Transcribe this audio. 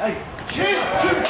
hey, shoot, shoot.